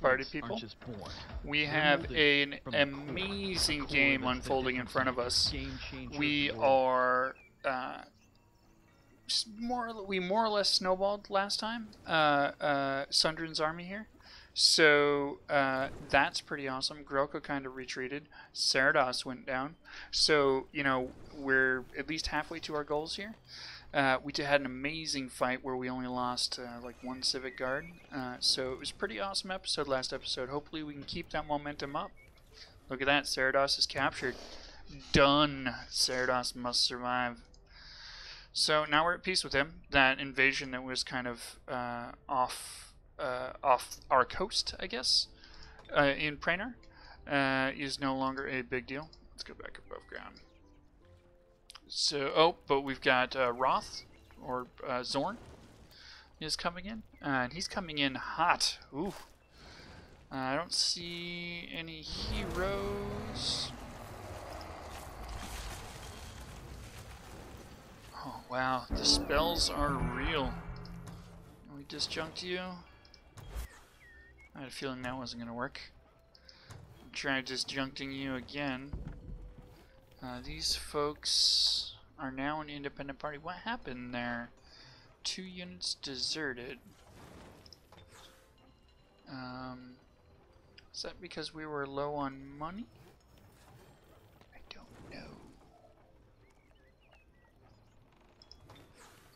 what it is, party people. We have an amazing game unfolding in front of us. We are uh, more we more or less snowballed last time. Uh, uh, Sundren's army here. So uh, that's pretty awesome. Grelka kind of retreated. Sarados went down. So, you know, we're at least halfway to our goals here. Uh, we had an amazing fight where we only lost uh, like one civic guard. Uh, so it was pretty awesome episode last episode. Hopefully we can keep that momentum up. Look at that. Sarados is captured. Done. Sarados must survive. So now we're at peace with him. That invasion that was kind of uh, off uh, off our coast, I guess, uh, in Praenar, uh, is no longer a big deal. Let's go back above ground. So, oh, but we've got uh, Roth, or uh, Zorn, is coming in. and he's coming in hot. Ooh. I don't see any heroes. Oh, wow. The spells are real. We disjunct you. I had a feeling that wasn't going to work. Try disjuncting you again. Uh, these folks are now an independent party. What happened there? Two units deserted. Um, is that because we were low on money? I don't know.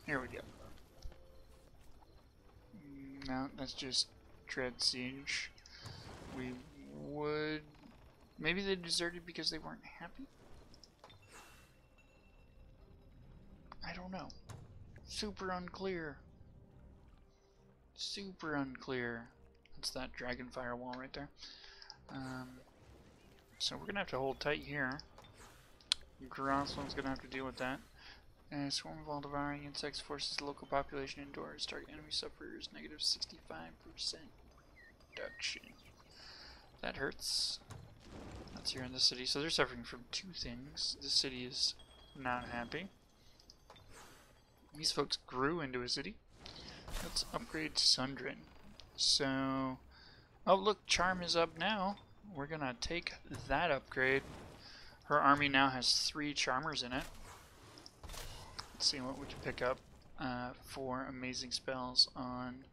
Here we go. No, that's just Dread Siege. We would... Maybe they deserted because they weren't happy? I don't know. Super unclear. Super unclear. That's that dragon firewall right there. Um, so we're gonna have to hold tight here. Groslin's gonna have to deal with that. And swarm of all devouring insects forces the local population indoors. Target enemy suffers negative 65% reduction. That hurts. That's here in the city. So they're suffering from two things. The city is not happy. These folks grew into a city. Let's upgrade Sundren. So, oh look, Charm is up now. We're gonna take that upgrade. Her army now has three Charmers in it. Let's see what we can pick up uh, for amazing spells on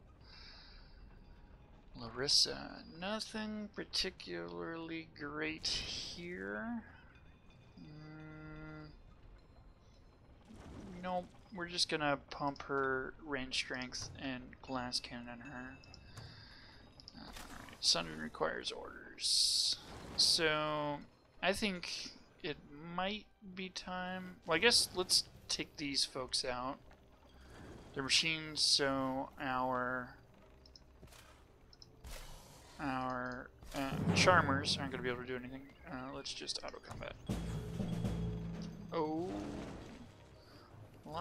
Larissa. Nothing particularly great here. Mm, nope we're just gonna pump her range strength and glass cannon on her. Alright, Sundren requires orders. So, I think it might be time... Well, I guess let's take these folks out. They're machines, so our... Our uh, Charmers aren't going to be able to do anything. Uh, let's just auto-combat. Oh...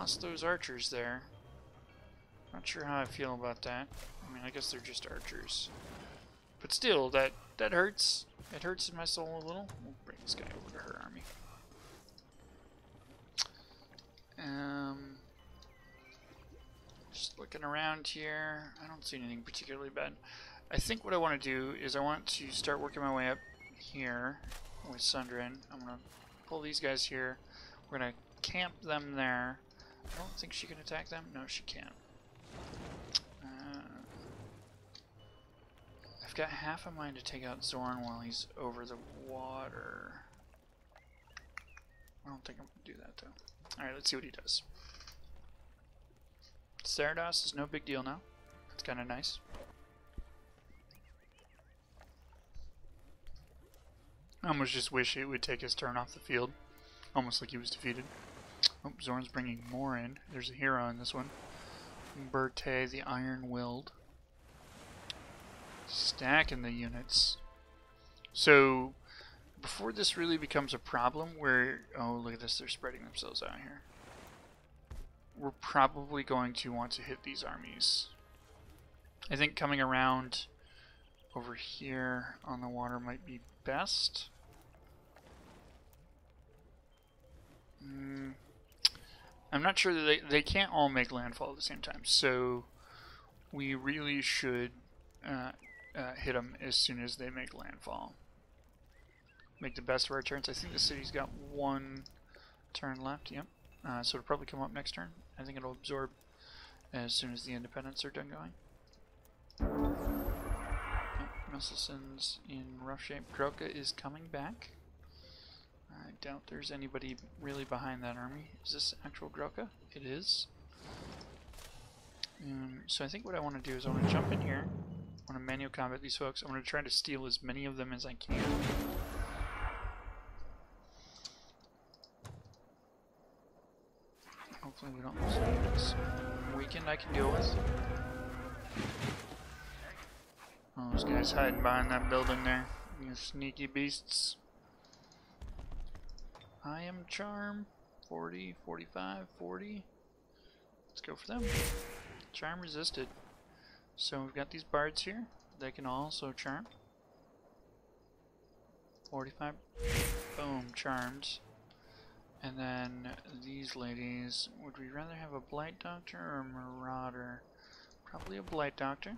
Lost those archers there. Not sure how I feel about that. I mean, I guess they're just archers. But still, that, that hurts. It hurts in my soul a little. We'll bring this guy over to her army. Um, just looking around here. I don't see anything particularly bad. I think what I want to do is I want to start working my way up here with Sundren. I'm going to pull these guys here. We're going to camp them there. I don't think she can attack them. No, she can't. Uh, I've got half a mind to take out Zorn while he's over the water. I don't think I'm going to do that, though. Alright, let's see what he does. Sarados is no big deal now. It's kind of nice. I almost just wish it would take his turn off the field. Almost like he was defeated. Oh, Zorn's bringing more in. There's a hero in this one. Berthe, the Iron-Willed. Stacking the units. So, before this really becomes a problem where... Oh, look at this. They're spreading themselves out here. We're probably going to want to hit these armies. I think coming around over here on the water might be best. Mm, I'm not sure that they, they can't all make landfall at the same time, so we really should uh, uh, hit them as soon as they make landfall. Make the best of our turns. I think the city's got one turn left. Yep. Uh, so it'll probably come up next turn. I think it'll absorb as soon as the independents are done going. Yep, in rough shape. Kroka is coming back. I doubt there's anybody really behind that army. Is this actual Groka? It is. Um, so I think what I want to do is I want to jump in here. I want to manual combat these folks. I want to try to steal as many of them as I can. Hopefully we don't lose units. Weekend I can deal with. Oh, those guys hiding behind that building there. You sneaky beasts. I am charm. 40, 45, 40. Let's go for them. Charm resisted. So we've got these bards here. They can also charm. 45. Boom, charmed. And then these ladies, would we rather have a Blight Doctor or a Marauder? Probably a Blight Doctor.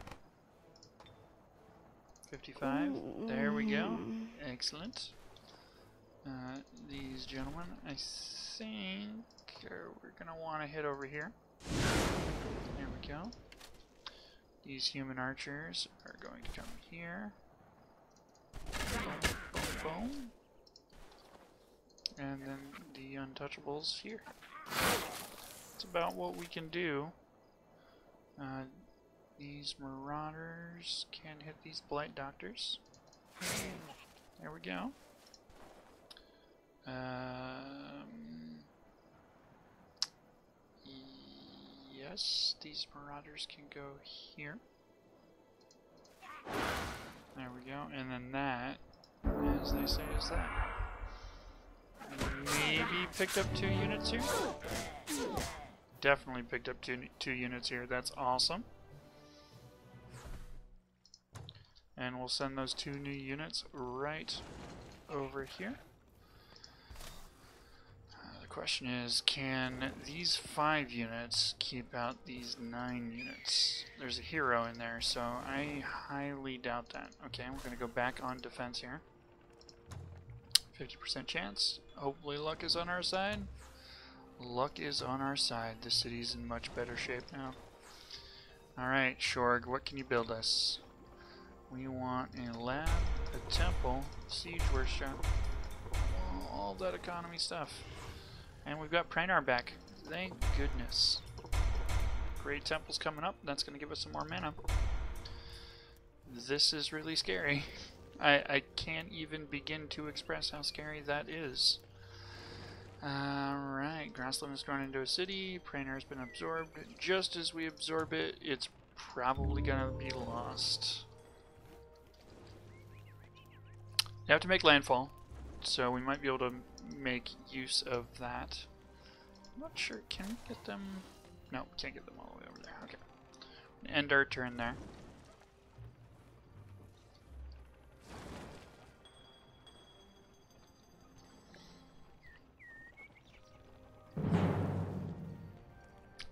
55. There we go. Mm-hmm. Excellent. Uh, these gentlemen, I think we're going to want to hit over here. There we go. These human archers are going to come here. Boom, boom, boom. And then the untouchables here. That's about what we can do. Uh, these marauders can hit these blight doctors. There we go. Um, yes, these marauders can go here. There we go. And then that, as they say, is that. Maybe picked up two units here? Definitely picked up two, two units here. That's awesome. And we'll send those two new units right over here. Question is, can these five units keep out these nine units? There's a hero in there, so I highly doubt that. Okay, we're going to go back on defense here. 50% chance. Hopefully luck is on our side. Luck is on our side. The city's in much better shape now. Alright, Shorg, what can you build us? We want a lab, a temple, siege workshop, all that economy stuff. And we've got Praenar back. Thank goodness. Great temple's coming up. That's going to give us some more mana. This is really scary. I, I can't even begin to express how scary that is. Alright, Grassland has grown into a city. Praenar has been absorbed. Just as we absorb it, it's probably gonna be lost. You have to make landfall, so we might be able to make use of that. I'm not sure, can we get them? No, can't get them all the way over there. Okay. End our turn there.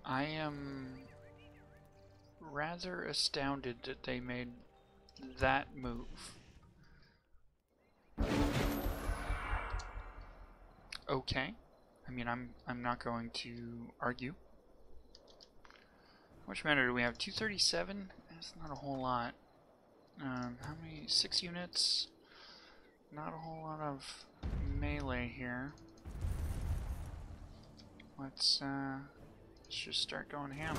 I am rather astounded that they made that move. Okay. I mean, I'm I'm not going to argue. How much mana do we have? 237? That's not a whole lot. Um, how many? Six units? Not a whole lot of melee here. Let's, uh, let's just start going ham.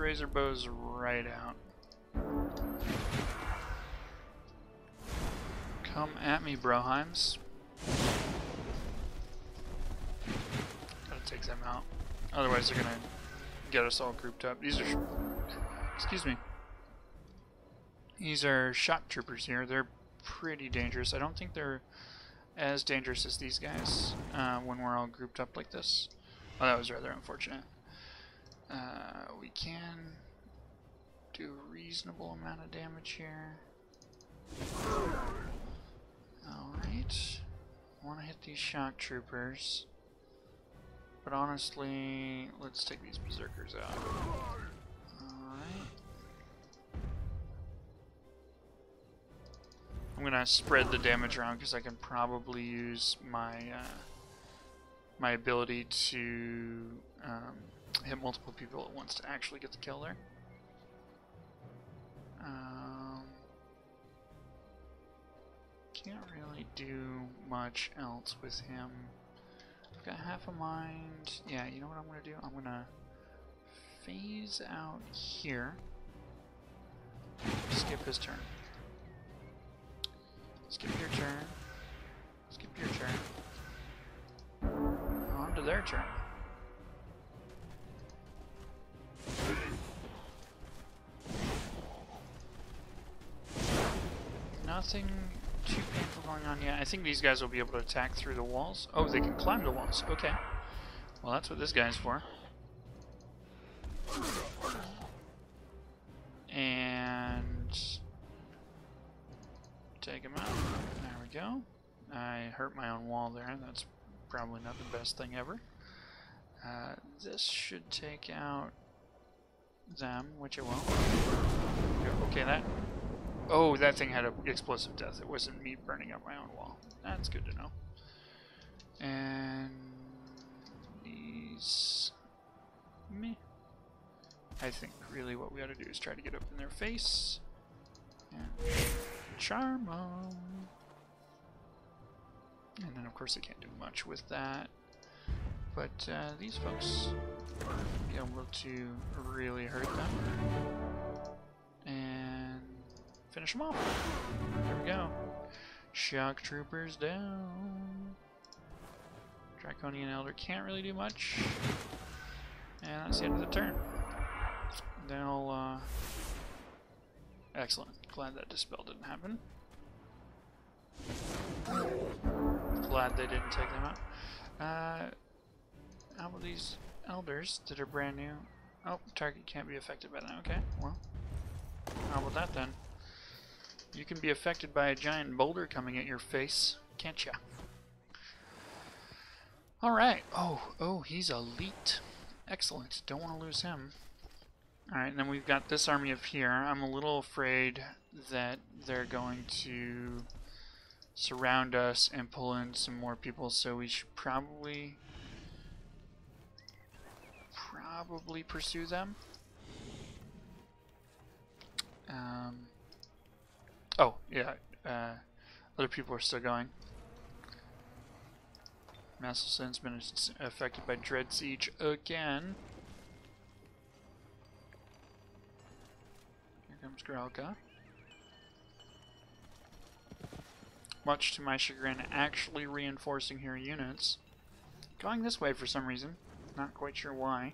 Razor bows right out. Come at me, Broheims. Gotta take them out. Otherwise they're gonna get us all grouped up. These are... Excuse me. These are shock troopers here. They're pretty dangerous. I don't think they're as dangerous as these guys uh, when we're all grouped up like this. Oh, that was rather unfortunate. Uh, we can do a reasonable amount of damage here. Alright. Want to hit these shock troopers. But honestly, let's take these berserkers out. Alright. I'm gonna spread the damage around because I can probably use my uh, my ability to um, hit multiple people at once to actually get the kill there. Um, can't really do much else with him. I've got half a mind. Yeah, you know what I'm going to do? I'm going to phase out here. Skip his turn. Skip your turn. Skip your turn. On to their turn. Nothing too painful going on yet. I think these guys will be able to attack through the walls. Oh, they can climb the walls. Okay. Well, that's what this guy's for. And... Take him out. There we go. I hurt my own wall there. That's probably not the best thing ever. Uh, this should take out them, which it won't. Okay, that Oh, that thing had an explosive death. It wasn't me burning up my own wall. That's good to know. And these... Me. I think really what we ought to do is try to get up in their face. And charm them. And then of course I can't do much with that. But uh, these folks are able to really hurt them. Finish them off. There we go. Shock Troopers down. Draconian Elder can't really do much. And that's the end of the turn. They'll, uh... Excellent. Glad that Dispel didn't happen. Glad they didn't take them out. Uh, how about these Elders that are brand new? Oh, target can't be affected by that. Okay, well. How about that then? You can be affected by a giant boulder coming at your face, can't ya? Alright. Oh, oh, he's elite. Excellent. Don't want to lose him. Alright, and then we've got this army up here. I'm a little afraid that they're going to surround us and pull in some more people, so we should probably probably pursue them. Um, Oh, yeah. Uh, other people are still going. Masselsen's been affected by Dread Siege again. Here comes Grelka. Much to my chagrin, actually reinforcing her units. Going this way for some reason. Not quite sure why.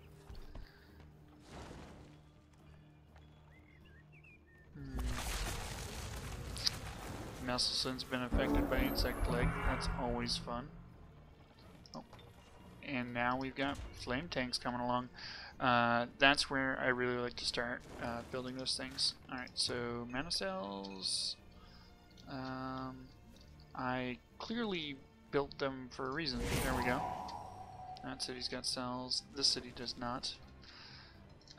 Masselsen's been affected by insect plague. That's always fun. Oh. And now we've got flame tanks coming along. Uh, that's where I really like to start uh, building those things. Alright, so mana cells. Um, I clearly built them for a reason. There we go. That city's got cells. This city does not.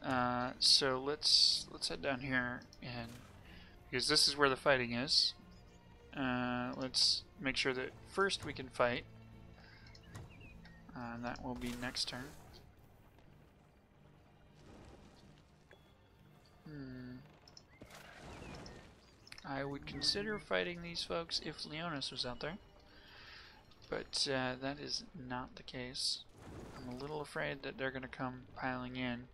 Uh, so let's let's head down here and because this is where the fighting is. Uh, let's make sure that first we can fight. Uh, that will be next turn. Hmm. I would consider fighting these folks if Leonis was out there. But uh, that is not the case. I'm a little afraid that they're going to come piling in.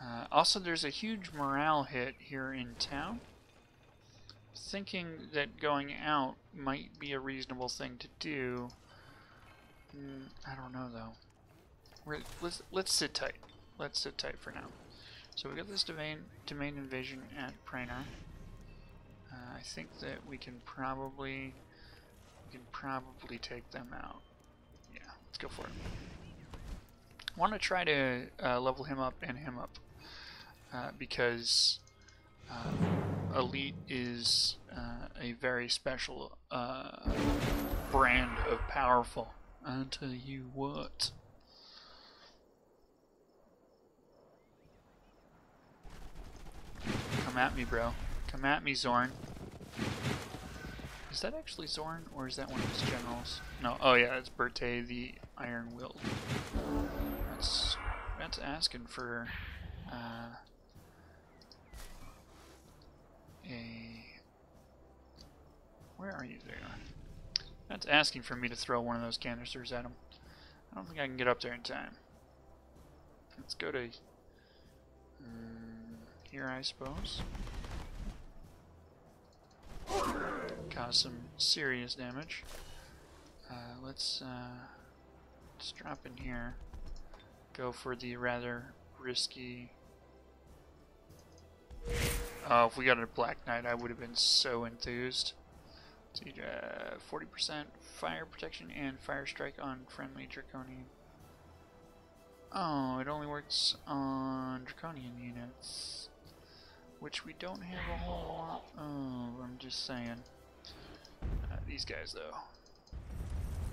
Uh, also, there's a huge morale hit here in town thinking that going out might be a reasonable thing to do. Mm, I don't know though. We're, let's let's sit tight. Let's sit tight for now. So we got this domain, domain invasion at Praenar. Uh, I think that we can probably we can probably take them out. Yeah, let's go for it. Want to try to uh, level him up and him up uh, because uh, Elite is uh, a very special uh, brand of powerful. I'll tell you what. Come at me, bro. Come at me, Zorn. Is that actually Zorn, or is that one of his generals? No, oh yeah, it's Berthe the Iron-Willed. That's, that's asking for uh, a... Where are you? There. That's asking for me to throw one of those canisters at him. I don't think I can get up there in time. Let's go to... Um, here, I suppose. Cause some serious damage. Uh, let's, uh, let's drop in here. Go for the rather risky... Oh, if we got a Black Knight, I would have been so enthused. 40% uh, fire protection and fire strike on friendly Draconian. Oh, it only works on Draconian units. Which we don't have a whole lot Oh, I'm just saying. Uh, these guys, though.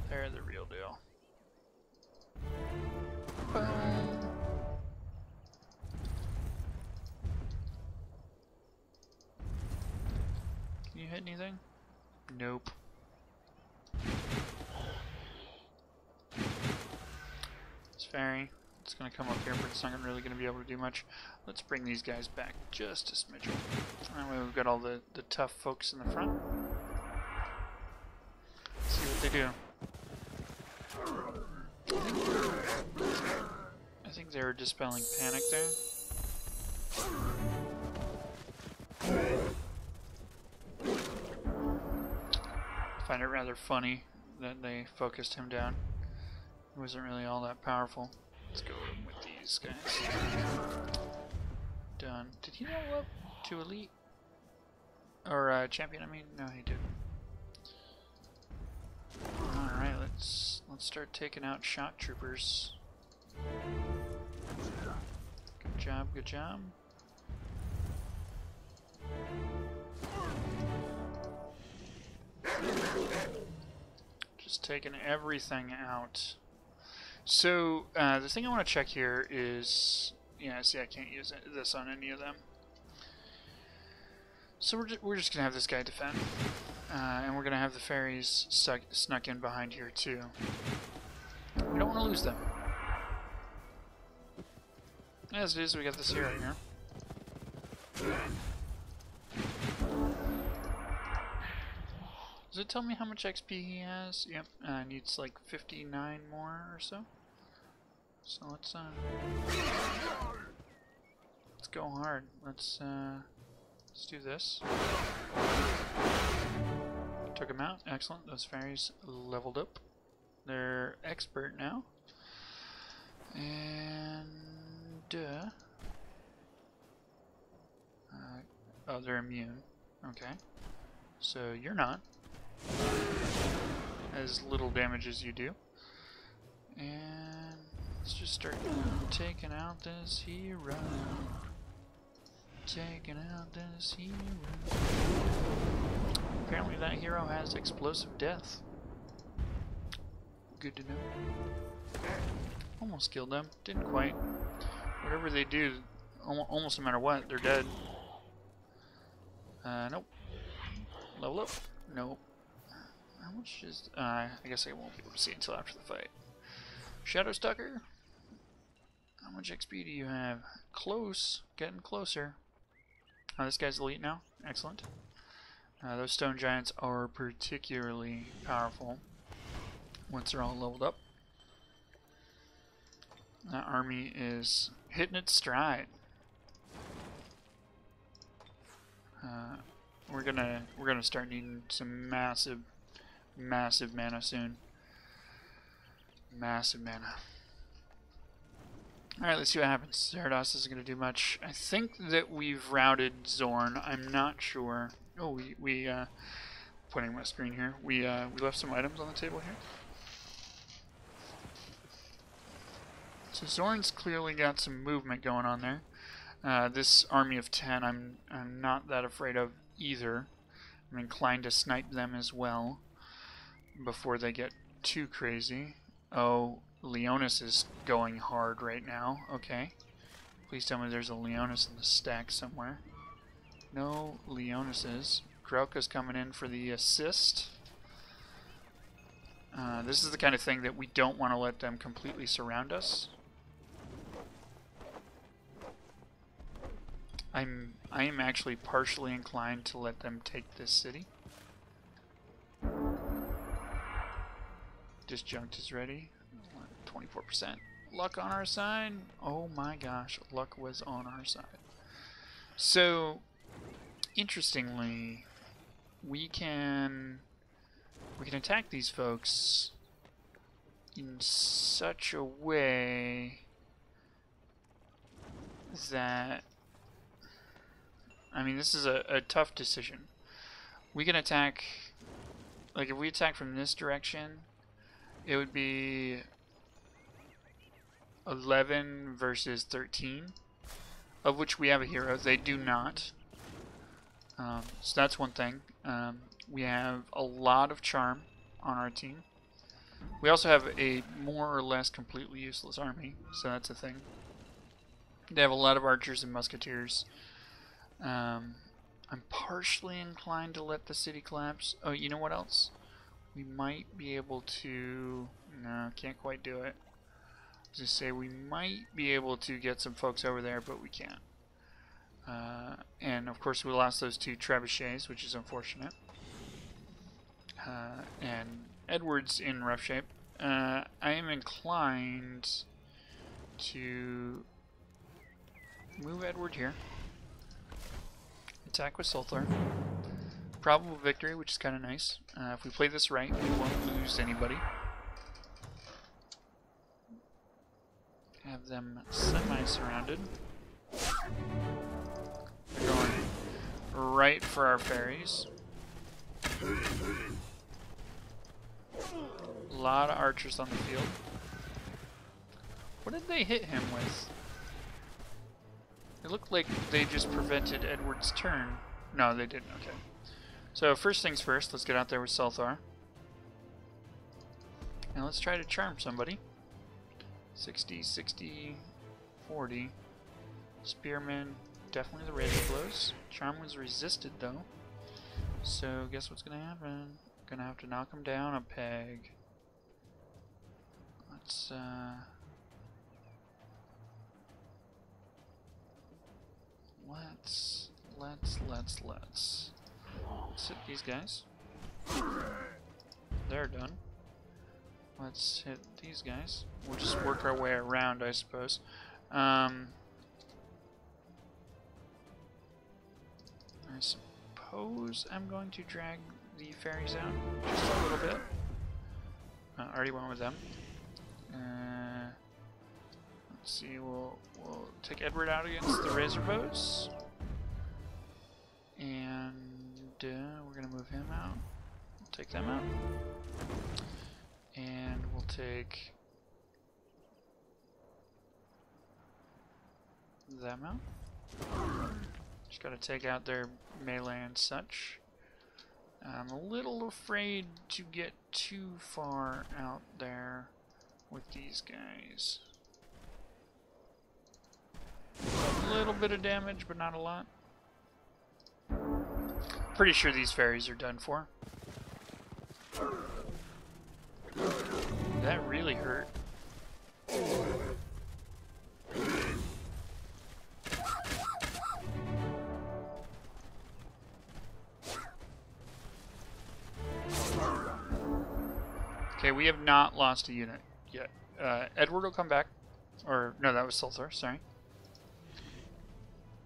They're the real deal. Boom. Hit anything? Nope. It's fairy. It's to come up here, but it's not really to be able to do much. Let's bring these guys back just a smidge. That way we've got all the, the tough folks in the front. Let's see what they do. I think they were dispelling panic there. Find it rather funny that they focused him down. He wasn't really all that powerful. Let's go with these guys. Done. Did he level up to elite? Or uh, champion? I mean, no, he didn't. All right, let's let's start taking out shock troopers. Good job, good job. Just taking everything out. So, uh, the thing I want to check here is... Yeah, see, I can't use this on any of them. So we're, ju we're just going to have this guy defend. Uh, and we're going to have the fairies snuck in behind here, too. We don't want to lose them. As it is, we got this hero here. Does it tell me how much XP he has? Yep, uh, needs like 59 more or so. So let's, uh... Let's go hard. Let's, uh... Let's do this. Took him out. Excellent. Those fairies leveled up. They're expert now. And... Uh, uh, oh, they're immune. Okay. So you're not as little damage as you do. And let's just start taking out this hero. Taking out this hero. Apparently that hero has explosive death. Good to know. Almost killed them. Didn't quite. Whatever they do, almost no matter what, they're dead. Uh, nope. Level up? Nope. How much is... Uh, I guess I won't be able to see until after the fight. Shadow Stalker? How much XP do you have? Close. Getting closer. Oh, this guy's elite now. Excellent. Uh, those stone giants are particularly powerful once they're all leveled up. That army is hitting its stride. Uh, we're gonna we're gonna start needing some massive massive mana soon. Massive mana. Alright, let's see what happens. Sarados isn't going to do much. I think that we've routed Zorn. I'm not sure. Oh, we, we uh, pointing my screen here. We, uh, we left some items on the table here. So Zorn's clearly got some movement going on there. Uh, this army of 10 I'm, I'm not that afraid of either. I'm inclined to snipe them as well before they get too crazy. Oh, Leonis is going hard right now. Okay. Please tell me there's a Leonis in the stack somewhere. No Leonises. Grelka's coming in for the assist. Uh, this is the kind of thing that we don't want to let them completely surround us. I'm I am actually partially inclined to let them take this city. Disjunct is ready. 24%. Luck on our side. Oh my gosh, luck was on our side. So, interestingly, we can we can attack these folks in such a way that I mean this is a, a tough decision. We can attack like if we attack from this direction it would be 11 versus 13, of which we have a hero. They do not. Um, so that's one thing. Um, we have a lot of charm on our team. We also have a more or less completely useless army, so that's a thing. They have a lot of archers and musketeers. Um, I'm partially inclined to let the city collapse. Oh, you know what else? We might be able to... No, can't quite do it just say we might be able to get some folks over there, but we can't. Uh, and of course, we lost those two trebuchets, which is unfortunate. Uh, and Edward's in rough shape. Uh, I am inclined to move Edward here. Attack with Sulthar. Probable victory, which is kind of nice. Uh, if we play this right, we won't lose anybody. have them semi-surrounded. They're going right for our ferries. A lot of archers on the field. What did they hit him with? It looked like they just prevented Edward's turn. No, they didn't. Okay. So first things first, let's get out there with Sulthar. And let's try to charm somebody. 60, 60, 40. Spearman, definitely the razor bows. Charm was resisted though. So guess what's gonna happen? Gonna have to knock him down a peg. Let's uh let's let's let's let's hit these guys. They're done. Let's hit these guys. We'll just work our way around, I suppose. Um, I suppose I'm going to drag the ferries out just a little bit. Uh, already went with them. Uh, let's see, we'll, we'll take Edward out against the Razor Bows. And uh, we're to move him out. take them out. And we'll take them out. Just gotta take out their melee and such. I'm a little afraid to get too far out there with these guys. A little bit of damage, but not a lot. Pretty sure these fairies are done for. That really hurt. Okay, we have not lost a unit yet. Uh, Edward will come back. Or, no, that was Sulthar, sorry.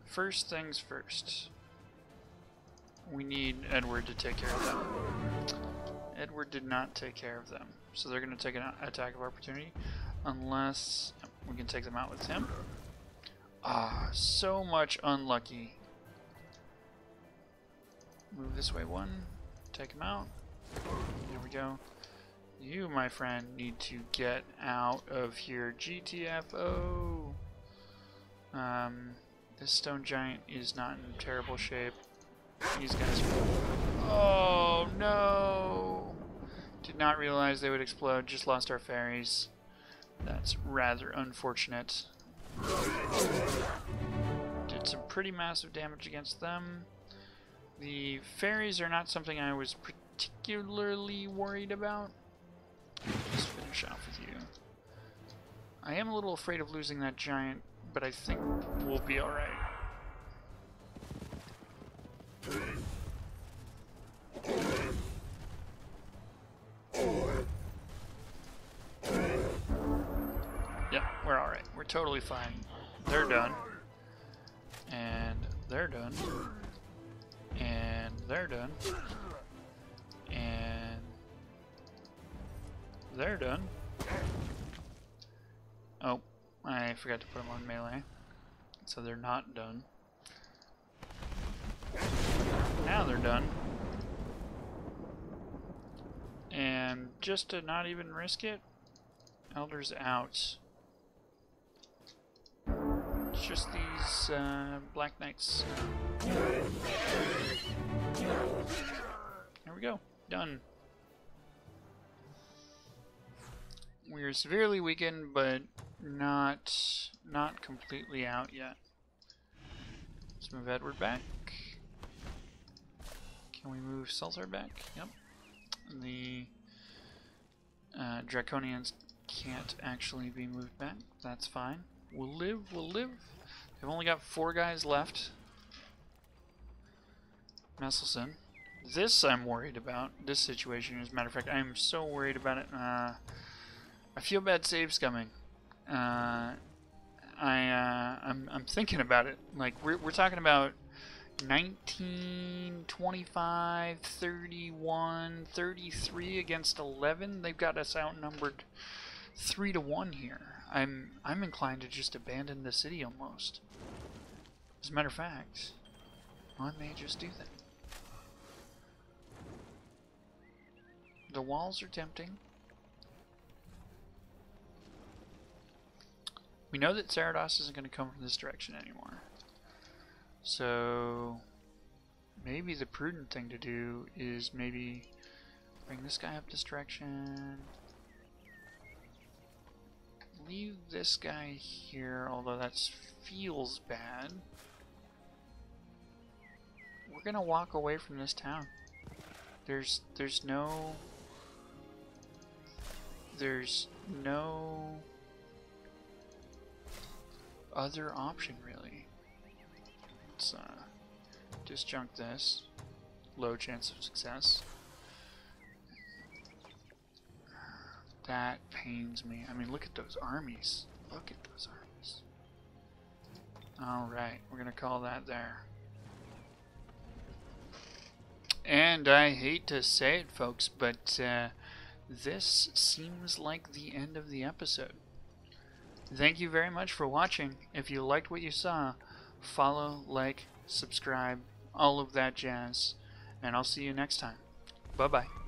First things first. We need Edward to take care of them. Edward did not take care of them. So they're going to take an attack of opportunity. Unless... We can take them out with him. Ah, so much unlucky. Move this way one. Take him out. There we go. You, my friend, need to get out of here. GTFO! Um, this stone giant is not in terrible shape. These guys are... Oh, no! Did not realize they would explode. Just lost our fairies. That's rather unfortunate. Did some pretty massive damage against them. The fairies are not something I was particularly worried about. Let's finish off with you. I am a little afraid of losing that giant, but I think we'll be alright. Yep, we're alright. We're totally fine. They're done. And they're done. And they're done. And they're done. Oh, I forgot to put them on melee. So they're not done. Now they're done. And just to not even risk it, Elder's out. It's just these uh, Black Knights. There we go. Done. We are severely weakened, but not not completely out yet. Let's move Edward back. Can we move Sulthar back? Yep. The uh, Draconians can't actually be moved back. That's fine. We'll live, we'll live. They've only got four guys left. Messelson. This I'm worried about. This situation, as a matter of fact, I'm so worried about it. Uh, I feel bad saves coming. Uh, I uh, I'm I'm thinking about it. Like we're we're talking about 19, 25, 31, 33 against 11. They've got us outnumbered three to one here. I'm I'm inclined to just abandon the city almost. As a matter of fact, I may just do that. The walls are tempting. We know that Sarados isn't going to come from this direction anymore. So maybe the prudent thing to do is maybe bring this guy up this direction. Leave this guy here, although that feels bad. We're gonna walk away from this town. There's there's no there's no other option really. Let's uh, disjunct this. Low chance of success. That pains me. I mean, look at those armies. Look at those armies. Alright, we're going to call that there. And I hate to say it, folks, but uh, this seems like the end of the episode. Thank you very much for watching. If you liked what you saw, follow, like, subscribe, all of that jazz. And I'll see you next time. Bye-bye.